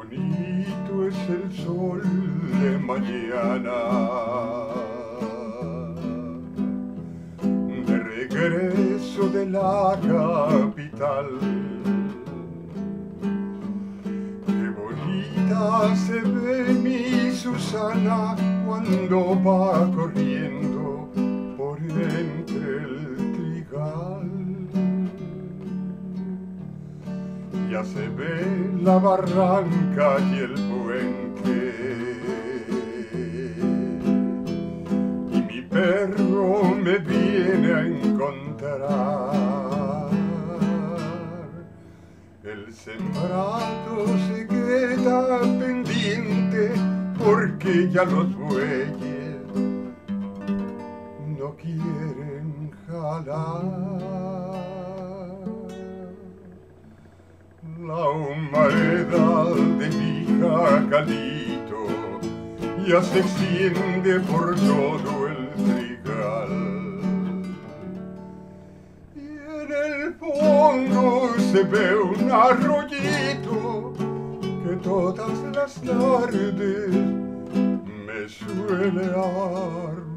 bonito es el sol de mañana. De regreso de la capital. Qué bonita se ve mi Susana cuando va corriendo por entre el trigal. Ya se ve la barranca y el puente. Y mi perro me viene a encontrar. El sembrado se queda pendiente porque ya los bueyes no quieren jalar. La humareda de mi jacalito ya se extiende por todo el trigal. Y en el fondo se ve un arroyito que todas las tardes me suele arrullar.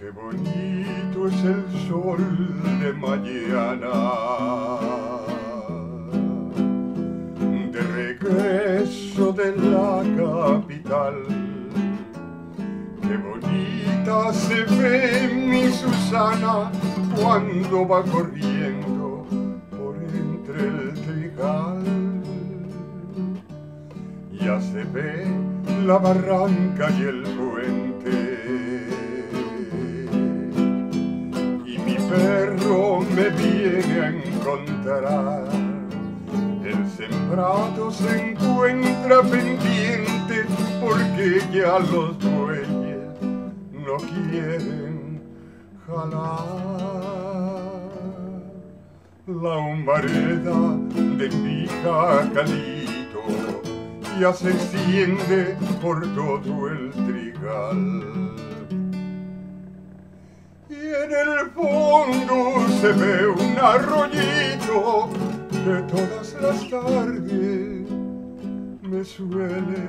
Qué bonito es el sol de mañana. De regreso de la capital. Qué bonita se ve mi Susana cuando va corriendo por entre el trigal. Ya se ve la barranca y el viene a encontrar. El sembrado se encuentra pendiente porque ya los bueyes no quieren jalar. La humareda de mi jacalito ya se extiende por todo el trigal. Y en el fondo se ve un arroyito que todas las tardes me suele